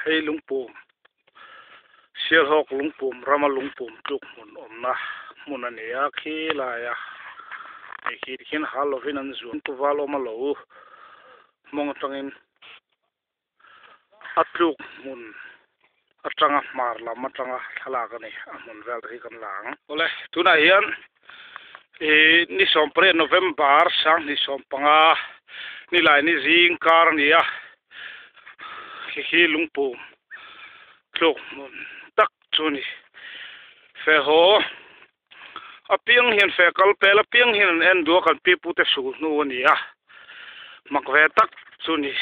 ให้ลุงปูมเชียร์อกลุงปูมรามาลุงปูมจุกมุนอมนะมุนอันเนี้ขี้ลายะไอ้ขี้ที่ฮัลโลฟินันซูนตัววาลมาโลมองตังอินอัดจุกมุนอัดจังอะมาร์ลามาจังอะทลากันนี่มุนเวลที่กันหลังโอ้เลยทุนายันเอ้นี่สมเพรนโนเวมบาร์สังนี่สมปังอะนี่ลายนี่ซิงการนี่อะ khi khi lungpum tluk mun tak chuni fe ho a piang hian fe kal pel a piang hian en du kan pi pu te su nu ni a mak ve tak chuni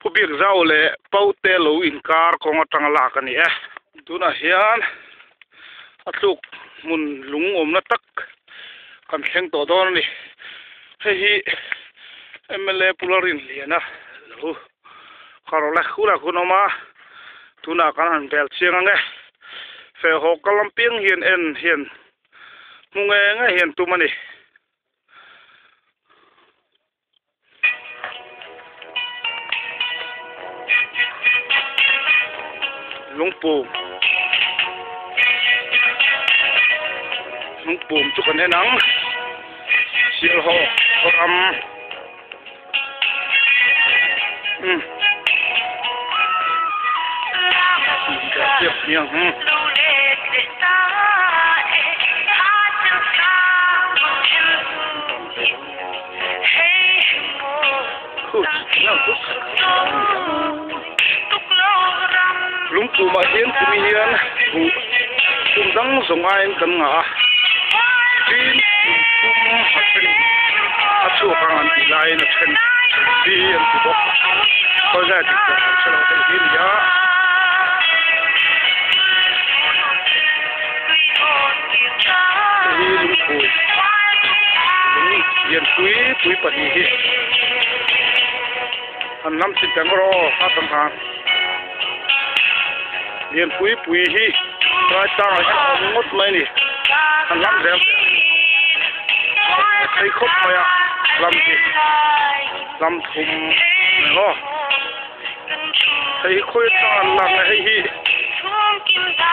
pu bir zau le pau te lo in kar kong atang la ka ni e tuna hian a tluk mun lung om na tak kan thleng to don ni hei hi MLA pularin liana lo kharo la khula khunoma tuna kan han bel chiang nge. Fe ho kalam piang hian en hian munge nga hian tumani lungpum lungpum chu kan enang sil ho ram. Daniel, huh? lúng tù mà hiến tù mi hiến. Vụ cùng đắng dùng ai cần ngã tin cùng hạt sinh hạt chua hàng tỷ นี้อันน้ำสิจังรอข้าสังหารเรียนปุ๋ยปุ๋ยฮีไรายตาให้เงดไหมนี่อันน้ำเส้งใครคบไปอะลำสิลำทุมนะฮะใครคุยตาลำให้ฮี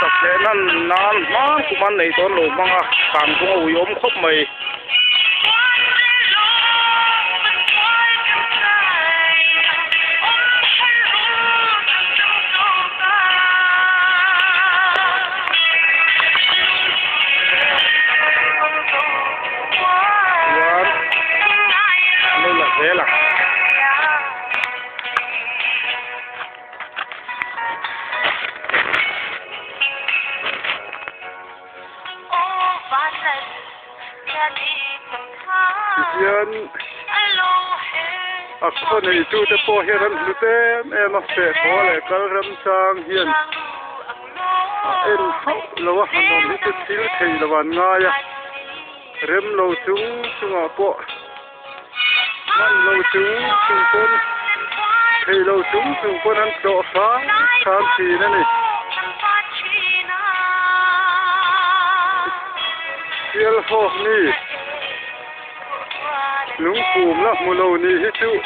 ตักแค่นั้นนานมากมันในตอนหลบมังอะตามตัวอุยมคบไหม أصلا يجود بوهرم لدام أنا سيف ولا كرم سام هين إن حق لو حمام هيك تسيل كي لو نايا رم لو سو سو بو من لو سو سو بون كي لو سو سو بون أن تروحا كان فينا ني يلفوه ني lung phùm là mù lâu ni hít chú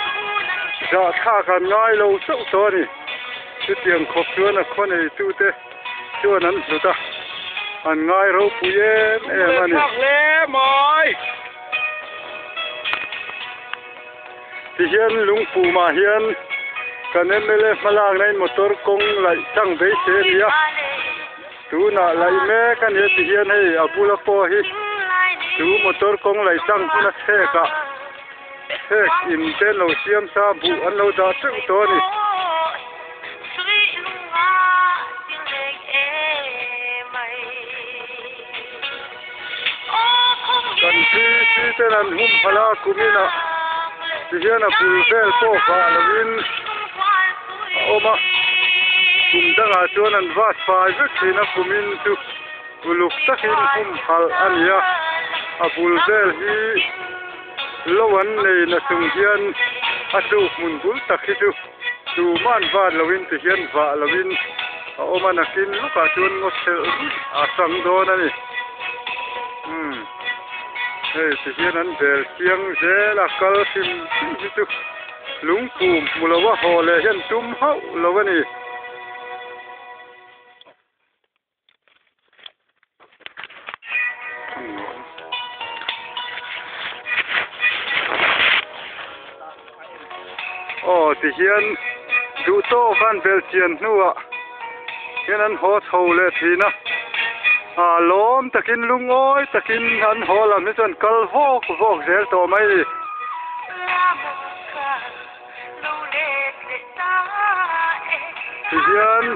dạ tha khăn ngay lâu sâu to ni chú tiền khóc chúa là con này chú tê chúa nắn chú ta. Ăn ngay rau bù em em anh Thật lẽ mời thì hiện lung phù mà hiện cần em mê mà lang này motor công lại sang bế xe đi á chú nà lại mê cần hiện thì hiện hay à bù la po hi. Chú motor công lại sang chú nà xe cả po kha lovin oma kum danga chuan an vas fai vek thina kumin chu uluk takin hum phal ania a pul vel hi lawan nei na chung hian a chu mun bul tak hi chu chu man van lovin ti hian va lovin a oma na kin luka chuan ngo sel a sang don ani hm hei ti hian an bel siang zel a kal sim hi chu lung pum mulo wa ho le hian tum hau lo ô thì hiện đủ tô phan về tiền nữa hiện ăn hot hầu lệ thì nó à lom ta kinh lung ôi ta kinh ăn hồ làm cái chuyện cờ vô vô dễ tổ mấy thì hiện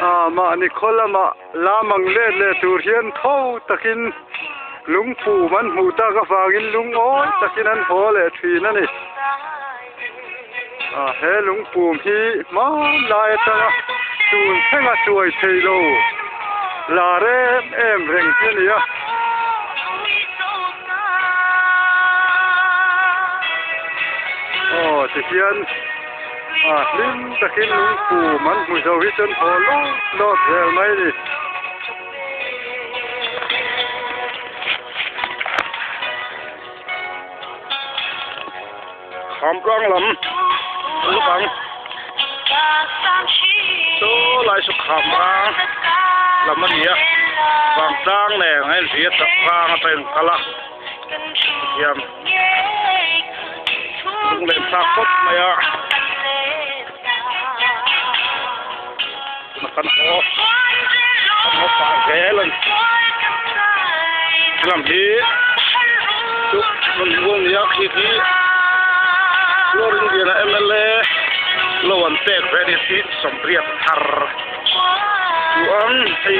à mà Nicola mà la mang lệ lệ tu hiện thâu ta kinh lung phù man hụ ta gặp vào kinh lung ôi ta kinh ăn hồ lệ thì nó này à he lung bùm hi ma lai ta chun thenga chuai thei lô. La re em rèn thế này á. Ồ thì hiền à lim ta khi lung phù man mùi dầu hít chân hồ lô lọt rèo này đi khám răng lúc bằng số lại số khám răng vàng trang này ngay phía tập vàng tên kala yam lung lên sa cốt mày à nó cần ho nó phải ghé lên. Làm gì? Chúc mình buông nhớ khi khi Lorong dia na elele lawan tek verisi sompriat har. Tuan si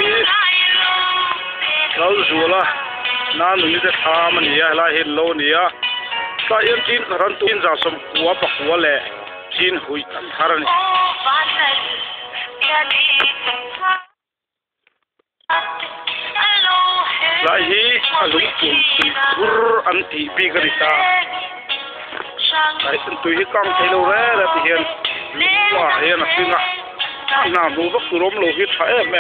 kau zula nan ni de thaman ya la he lo ni ya. Ta yen tin ran tin za som kuwa pa kuwa le tin hui tan har ni. Lahi alung kun kun kur anti bigarita. Đấy gari ta con thấy tu đấy là thì hiền. Quả hiền là hian wa nào đủ singa na bu vak huyết rom lo hi tha em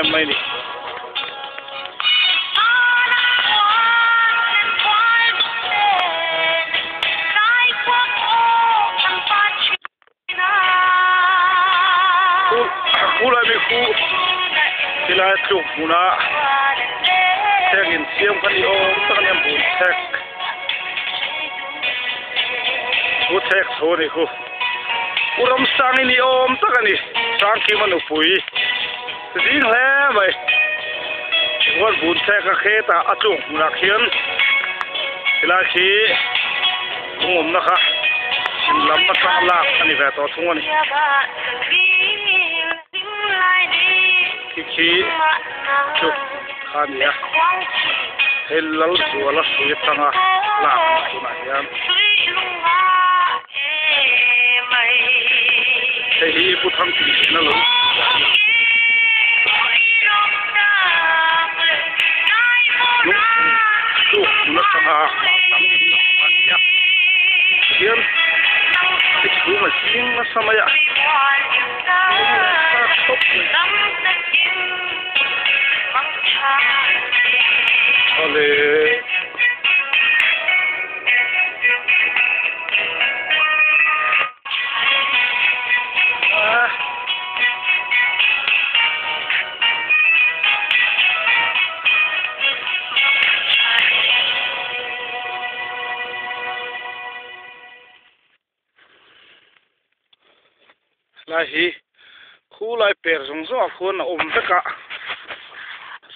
khu lại mi khu. Thì là chụp muna thek xiêm phân đi ô tất cả em bun xe khu thek tho ni khu uram sang ni i om tak ani sang ki manu pui. Din le mai. Wan bun thek a khe ta a na khian. Ila khi ngom na kha. Sim lam ma sa la, ani ve to thung ani. Ki khi chụp khan ya. Helal suala suya tanga, la tuna yan te hi pu thang lai hi khu lai per zong zo khun na om taka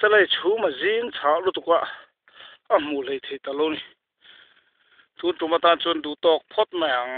salai chu ma zin cha lu tu kwa a mu lei thei ta lo ni chu tu ma ta chun du tok phot ma yang